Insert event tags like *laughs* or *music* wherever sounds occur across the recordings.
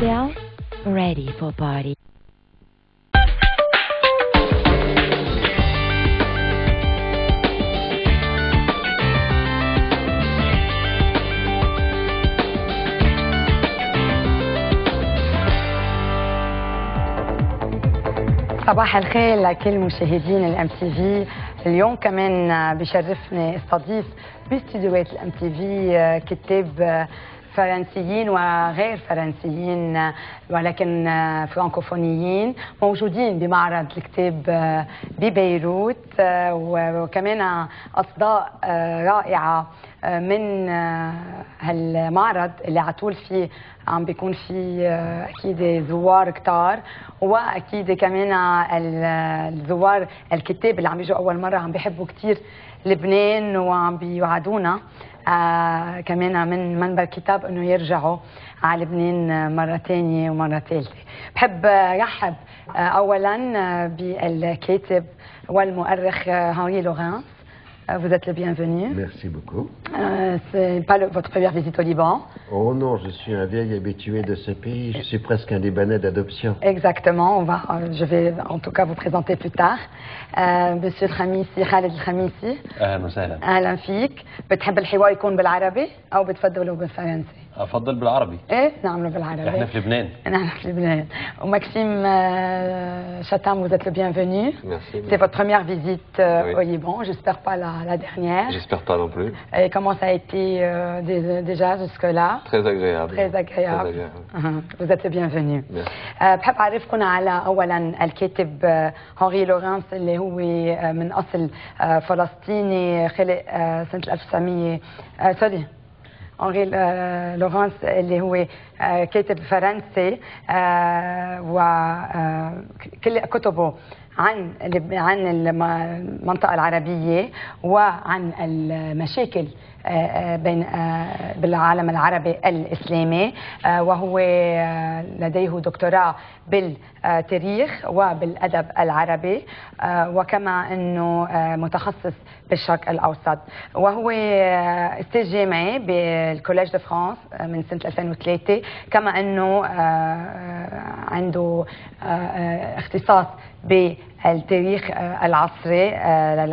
yourself ready for party. صباح الخير لكل مشاهدين الام تي في اليوم كمان بشرفني استضيف باستديوهات الام تي في كتاب فرنسيين وغير فرنسيين ولكن فرانكوفونيين موجودين بمعرض الكتاب ببيروت وكمان أصداء رائعة من هالمعرض اللي على طول فيه عم بيكون في أكيد زوار كتار وأكيد كمان الزوار الكتاب اللي عم يجوا أول مرة عم بيحبوا كثير لبنان وعم بيوعدونا. آه كمان من منبر كتاب إنه يرجعوا على لبنان مرة ثانية ومرة ثالثه بحب رحب آه اولا بالكاتب والمؤرخ هانري لورانس Vous êtes le bienvenu. Merci beaucoup. Euh, c'est pas le- votre première visite au Liban. Oh non, je suis un vieil habitué de ce pays. Je suis presque un Libanais d'adoption. Exactement, on va, euh, je vais en tout cas vous présenter plus tard. Euh, Monsieur الخميسي خالد الخميسي اهلا وسهلا اهلا فيك بتحب الحوار يكون بالعربي او بتفضله بالفرنسي؟ افضل بالعربي إيه نعمله بالعربي إحنا في لبنان نحن في لبنان وماكسيم euh, Chatham, vous êtes le bienvenu. Merci. C'est votre première visite euh, Oui. au Liban, j'espère pas la, la dernière. J'espère pas non plus. Et comment ça a été euh, dé- déjà jusque-là Très agréable. Très agréable. Très agréable. Vous êtes le bienvenu. Merci. آه، بحب اعرفكم على اولا الكاتب آه، هنري لورانس اللي هو آه، من اصل آه، فلسطيني خلق آه، سنه 1900 آه، سوري أنغي لورانس euh, اللي هو آه، كاتب فرنسي آه، وكل آه، كتبه عن عن المنطقة العربية وعن المشاكل بين آه، بالعالم العربي الإسلامي آه، وهو آه، لديه دكتوراه بالتاريخ وبالأدب العربي وكما إنه متخصص بالشرق الأوسط. وهو أستاذ جامعي بالكوليج دو فرانس من سنة 2003 كما إنه عنده اختصاص بالتاريخ آه، العصري آه،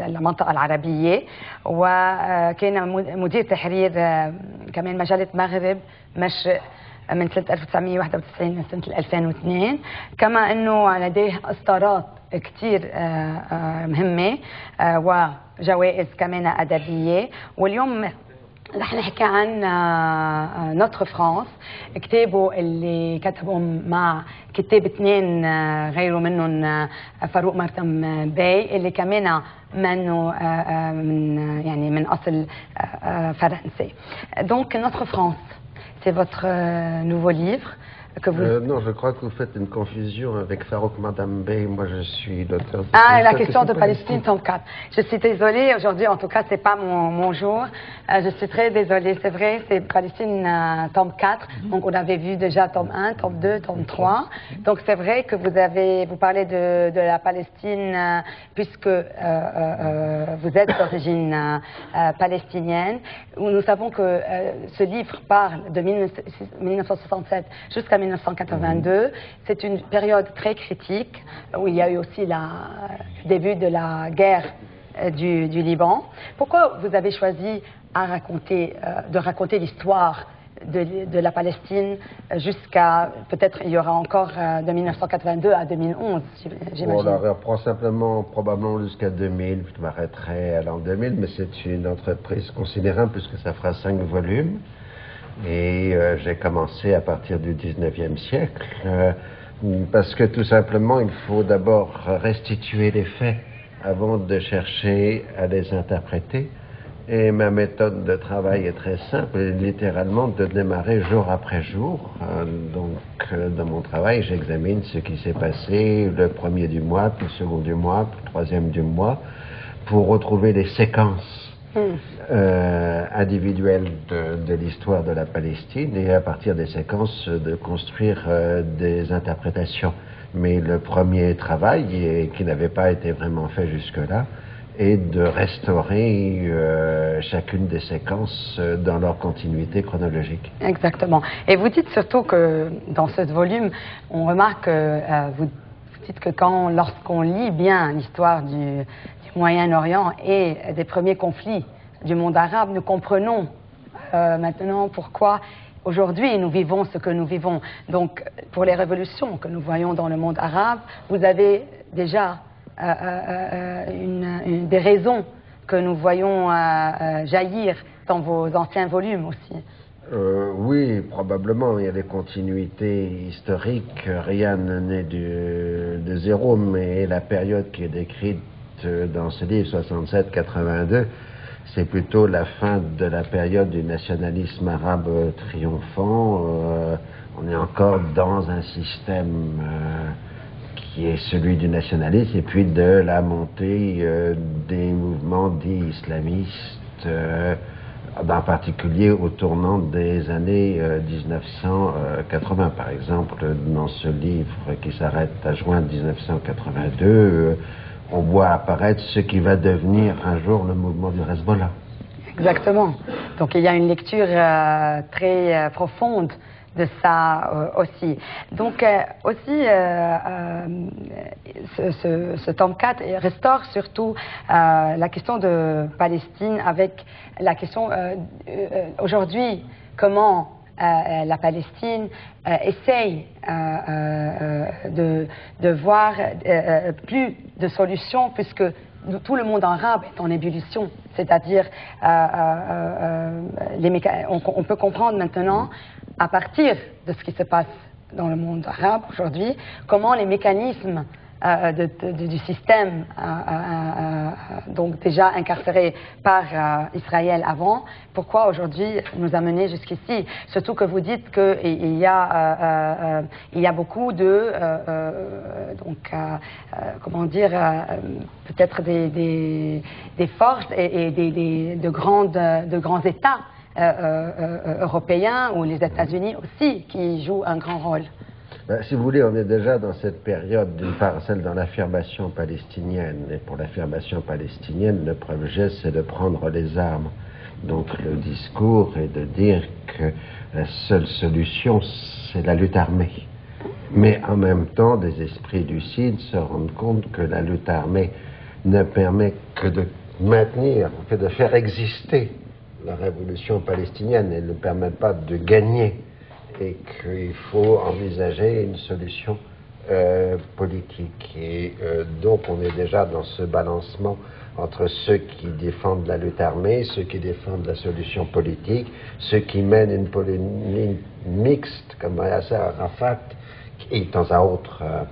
للمنطقة العربية. وكان مدير تحرير آه، كمان مجلة مغرب مشرق من سنة 1991 لسنة 2002 كما أنه لديه إصدارات آه، آه، مهمة آه، وجوائز كمان أدبية. واليوم رح نحكي عن نوتر فرانس. كتابه اللي كتبه مع كتاب اثنين آه، غيره منهم آه، فاروق مرتم آه، باي اللي كمان منه آه، آه، من آه، يعني من أصل آه، آه، فرنسي. دونك نوتر فرانس votre euh, nouveau livre. Que vous Euh, non, je crois que vous faites une confusion avec Farouk Madame Bey. Moi, je suis l'auteur de Ah, la question de Palestine, tome 4. Je suis désolée, aujourd'hui, en tout cas, c'est pas mon, mon jour. Euh, je suis très désolée, c'est vrai, c'est Palestine, euh, tome 4. Donc, on avait vu déjà tome 1, tome 2, tome 3. Donc, c'est vrai que vous avez, vous parlez de, de la Palestine, euh, puisque euh, euh, euh, vous êtes d'origine palestinienne. Où Nous savons que euh, ce livre parle de 1967 jusqu'à 1982. C'est une période très critique où il y a eu aussi la, le début de la guerre euh, du, Liban. Pourquoi vous avez choisi euh, de raconter l'histoire de, la Palestine jusqu'à, peut-être il y aura encore euh, de 1982 à 2011, j'im- On j'imagine. la reprend simplement, probablement jusqu'à 2000. Je m'arrêterai à l'an 2000, mais c'est une entreprise considérable puisque ça fera cinq volumes. Et euh, j'ai commencé à partir du 19e siècle. euh, parce que tout simplement, il faut d'abord restituer les faits avant de chercher à les interpréter. Et ma méthode de travail est très simple, littéralement de démarrer jour après jour. Euh, donc, euh, dans mon travail, j'examine ce qui s'est passé le premier du mois, puis le second du mois, puis le troisième du mois, pour retrouver les séquences euh, individuelles de, l'histoire de la Palestine et à partir des séquences euh, de construire euh, des interprétations. Mais le premier travail, et qui n'avait pas été vraiment fait jusque-là, et de restaurer euh, chacune des séquences dans leur continuité chronologique. Exactement. Et vous dites surtout que dans ce volume, on remarque que vous dites que quand, lorsqu'on lit bien l'histoire du Moyen-Orient et des premiers conflits du monde arabe, nous comprenons euh, maintenant pourquoi aujourd'hui nous vivons ce que nous vivons. Donc, pour les révolutions que nous voyons dans le monde arabe, vous avez déjà euh, euh, une- des raisons que nous voyons jaillir dans vos anciens volumes aussi. Oui, probablement. Il y a des continuités historiques. Rien n'est de zéro, mais la période qui est décrite dans ce livre, 67-82, c'est plutôt la fin de la période du nationalisme arabe euh, triomphant. Euh, on est encore dans un système euh, qui est celui du nationalisme et puis de la montée des mouvements dits islamistes, en particulier au tournant des années euh, 1980. Par exemple, dans ce livre qui s'arrête à juin 1982, euh, on voit apparaître ce qui va devenir un jour le mouvement du Hezbollah. Exactement. Donc il y a une lecture euh, très euh, profonde de ça euh, aussi. Donc aussi, ce, ce- ce tome 4 restaure surtout la question de Palestine avec la question aujourd'hui comment euh, la Palestine euh, essaye euh, euh, de, de voir euh, euh, plus de solutions puisque tout le monde arabe est en ébullition. C'est-à-dire, euh, euh, euh, on peut comprendre maintenant, à partir de ce qui se passe dans le monde arabe aujourd'hui, comment les mécanismes euh, du système, euh, euh, donc déjà incarcéré par Israël avant, pourquoi aujourd'hui nous amener jusqu'ici? Surtout que vous dites qu'il il y, a, beaucoup de, comment dire, peut-être des, forces et, de, grands États européens ou les États-Unis aussi qui jouent un grand rôle. Ben, si vous voulez, on est déjà dans cette période, d'une part, celle dans l'affirmation palestinienne. Et pour l'affirmation palestinienne, le premier geste, c'est de prendre les armes. Donc le discours est de dire que la seule solution, c'est la lutte armée. Mais en même temps, des esprits lucides se rendent compte que la lutte armée ne permet que de maintenir, que de faire exister la révolution palestinienne et ne permet pas de gagner et qu'il faut envisager une solution euh, politique. Et euh, donc on est déjà dans ce balancement entre ceux qui défendent la lutte armée, ceux qui défendent la solution politique, ceux qui mènent une polémique mixte comme Yasser Arafat, qui de temps à autre euh,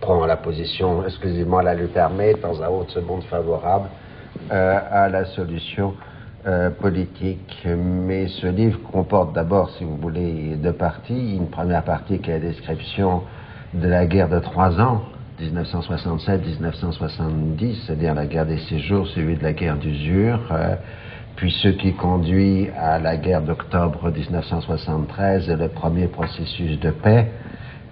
prend la position exclusivement à la lutte armée, de temps à autre se montre favorable euh, à la solution euh, politique. Mais ce livre comporte d'abord, si vous voulez, deux parties. Une première partie qui est la description de la guerre de trois ans, 1967-1970, c'est-à-dire la guerre des séjours suivie de la guerre d'usure. euh, puis ce qui conduit à la guerre d'octobre 1973 et le premier processus de paix.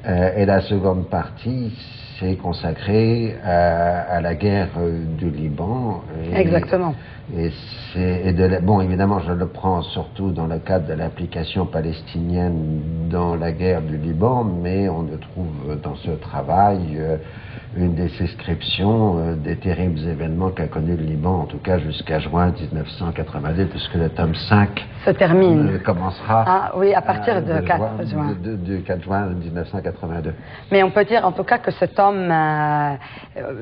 Euh, et la seconde partie, c'est consacré à, à la guerre du Liban. Et- Exactement. Et et de la- bon, évidemment, je le prends surtout dans le cadre de l'application palestinienne dans la guerre du Liban, mais on le trouve dans ce travail euh, une des descriptions euh, des terribles événements qu'a connu le Liban, en tout cas jusqu'à juin 1982, puisque le tome 5 Se termine. euh, commencera Ah oui, à partir euh, de 4 juin. de- de- du 4 juin 1982. Mais on peut dire en tout cas que ce tome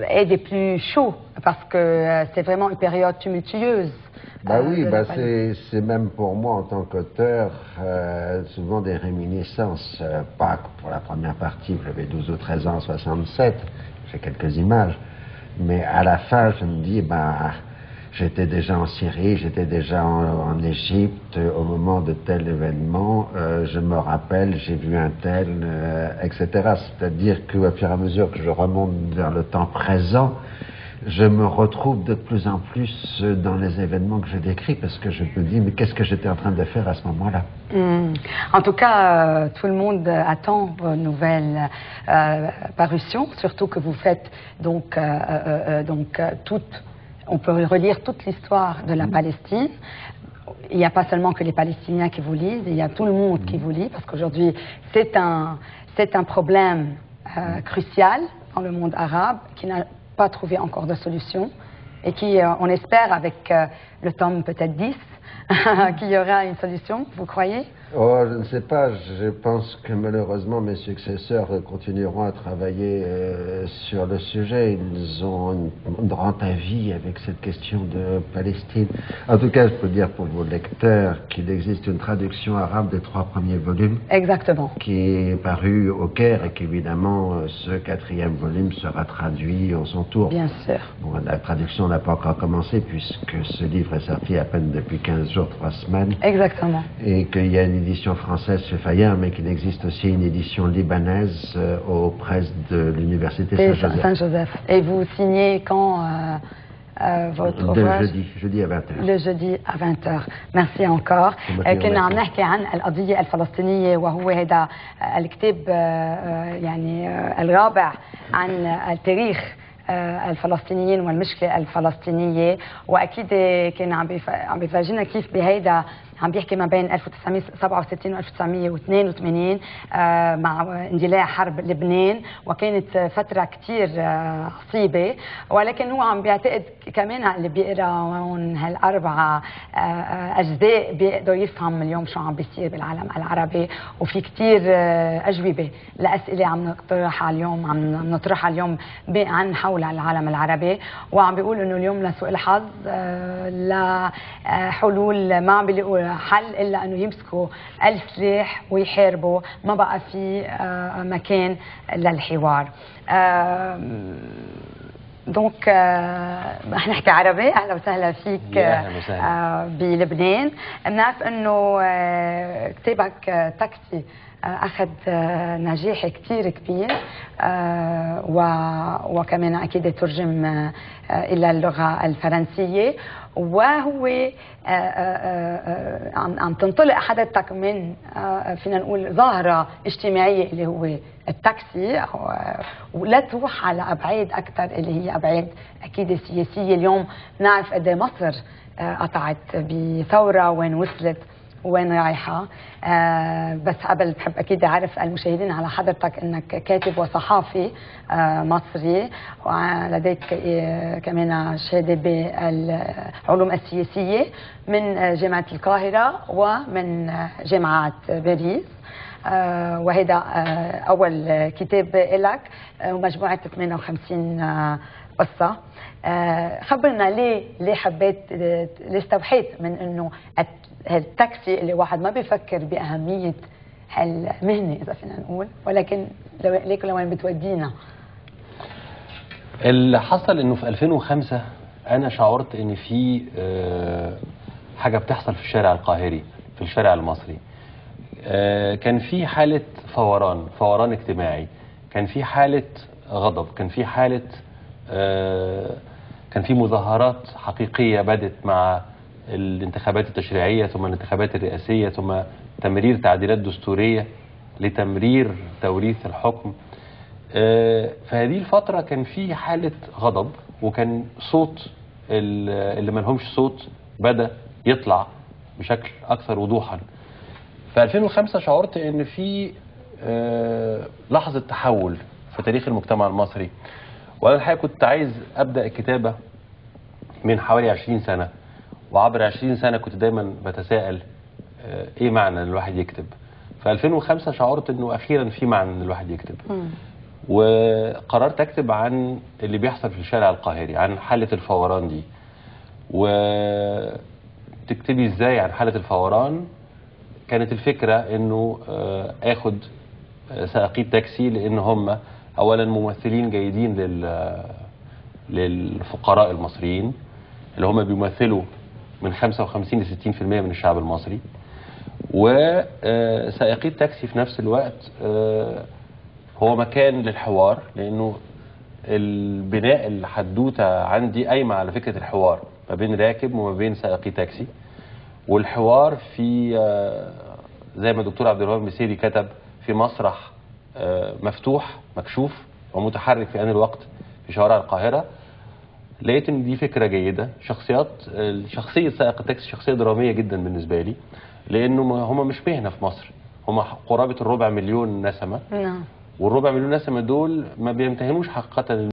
est des plus chauds parce que c'est vraiment une période tumultueuse. Bah euh, oui, bah c'est, même pour moi en tant qu'auteur euh, souvent des réminiscences. Euh, pas pour la première partie, j'avais 12 ou 13 ans en 67, j'ai quelques images. Mais à la fin, je me dis, bah, j'étais déjà en Syrie, j'étais déjà en, en Égypte au moment de tel événement. euh, je me rappelle, j'ai vu un tel, euh, etc. C'est-à-dire qu'au fur et à mesure que je remonte vers le temps présent, je me retrouve de plus en plus dans les événements que je décris parce que je me dis mais qu'est-ce que j'étais en train de faire à ce moment-là? Hmm. En tout cas, euh, tout le monde attend vos nouvelles euh, parutions, surtout que vous faites donc, euh, donc toutes On peut relire toute l'histoire de la Palestine. Il n'y a pas seulement que les Palestiniens qui vous lisent, il y a tout le monde qui vous lit, parce qu'aujourd'hui, c'est un, c'est un problème euh, crucial dans le monde arabe qui n'a pas trouvé encore de solution et qui, euh, on espère, avec euh, le tome peut-être 10, *laughs* qu'il y aura une solution, vous croyez? Oh, je ne sais pas. Je pense que malheureusement mes successeurs continueront à travailler euh, sur le sujet. Ils ont une- un grand avis avec cette question de Palestine. En tout cas, je peux dire pour vos lecteurs qu'il existe une traduction arabe des trois premiers volumes Exactement. qui est paru au Caire et qu'évidemment euh, ce quatrième volume sera traduit en son tour. Bien sûr. Bon, la traduction n'a pas encore commencé puisque ce livre est sorti à peine depuis 15 jours, 3 semaines. Exactement. Et qu'il y a une édition française chez Fayard, mais qu'il existe aussi une édition libanaise euh, aux presses de l'Université Et Saint-Joseph. Saint-Joseph. Et vous signez quand euh, euh, votre De ouvrage jeudi, jeudi à 20h. le jeudi à 20h merci encore الله آه، يخليك. كنا عم نحكي عن القضية الفلسطينية وهو هذا آه، الكتاب آه، آه، يعني آه، الرابع عن التاريخ آه، الفلسطينيين والمشكلة الفلسطينية وأكيد كان عم بيف- عم بيفرجينا كيف بهيدا عم بيحكي ما بين 1967 و 1982 آه، مع اندلاع حرب لبنان وكانت فترة كتير آه، عصيبة. ولكن هو عم بيعتقد كمان اللي بيقراون هالأربعة آه، أجزاء بيقدر يفهم اليوم شو عم بيصير بالعالم العربي. وفي كتير آه، أجوبة لأسئلة عم نطرحها اليوم عم نطرحها اليوم عن حول العالم العربي. وعم بيقول إنه اليوم لسوء الحظ لحلول ما عم بيلاقوا حل إلا إنه يمسكوا السلاح ويحاربوا ما بقى في آه، مكان للحوار. دونك آه، رح نحكي عربي. أهلا وسهلا فيك يا أهلا وسهلا. آه، بلبنان. بنعرف أنه كتابك تاكسي أخذ آه، نجاح كثير كبير آه، وكمان أكيد ترجم آه، آه، إلى اللغة الفرنسية. وهو آه، آه، آه، آه، عم تنطلق حضرتك من آه، فينا نقول ظاهرة اجتماعية اللي هو التاكسي ولا تروح على أبعاد أكثر اللي هي أبعاد أكيد سياسية. اليوم نعرف قد إيه مصر آه، قطعت بثورة وين وصلت وين رايحة. آه، بس قبل بحب أكيد أعرف المشاهدين على حضرتك إنك كاتب وصحافي آه، مصري ولديك آه، كمان شهادة بالعلوم السياسية من جامعة القاهرة ومن جامعة باريس. وهذا أول كتاب لك ومجموعة 58 آه، قصة. خبرنا ليه ليه حبيت ليه استوحيت من إنه الت- التاكسي اللي واحد ما بيفكر بأهمية هالمهنة إذا فينا نقول. ولكن لو- ليك لوين بتودينا؟ اللي حصل إنه في 2005 أنا شعرت إن في آه، حاجة بتحصل في الشارع القاهري في الشارع المصري. آه، كان في حالة فوران فوران اجتماعي. كان في حالة غضب كان في حالة آه، كان في مظاهرات حقيقية بدت مع الانتخابات التشريعية ثم الانتخابات الرئاسية ثم تمرير تعديلات دستورية لتمرير توريث الحكم. آه، في هذه الفترة كان في حالة غضب وكان صوت ال- اللي ما لهمش صوت بدأ يطلع بشكل أكثر وضوحا. في 2005 شعرت إن في آه، لحظة تحول في تاريخ المجتمع المصري. وأنا الحقيقة كنت عايز أبدأ الكتابة من حوالي 20 سنة. وعبر 20 سنة كنت دايما بتساءل آه، إيه معنى إن الواحد يكتب؟ في 2005 شعرت إنه أخيرا في معنى إن الواحد يكتب. وقررت أكتب عن اللي بيحصل في الشارع القاهري عن حالة الفوران دي. وتكتبي إزاي عن حالة الفوران؟ كانت الفكرة إنه آه، آخد آه، سائقين تاكسي لأن هم اولا ممثلين جيدين لل للفقراء المصريين اللي هم بيمثلوا من 55 ل 60% من الشعب المصري. وسائقي التاكسي في نفس الوقت آه، هو مكان للحوار لأنه البناء الحدوتة عندي قايمة على فكرة الحوار ما بين راكب وما بين سائقي تاكسي. والحوار في آه، زي ما الدكتور عبد الوهاب مسيري كتب في مسرح آه، مفتوح مكشوف ومتحرك في آن الوقت في شوارع القاهرة. لقيت إن دي فكرة جيدة. شخصيات شخصية سائق التاكسي شخصية درامية جدا بالنسبة لي لأنه هم مش مهنة في مصر. هم قرابة الربع مليون نسمة. نعم. والربع مليون نسمة دول ما بيمتهنوش حقيقة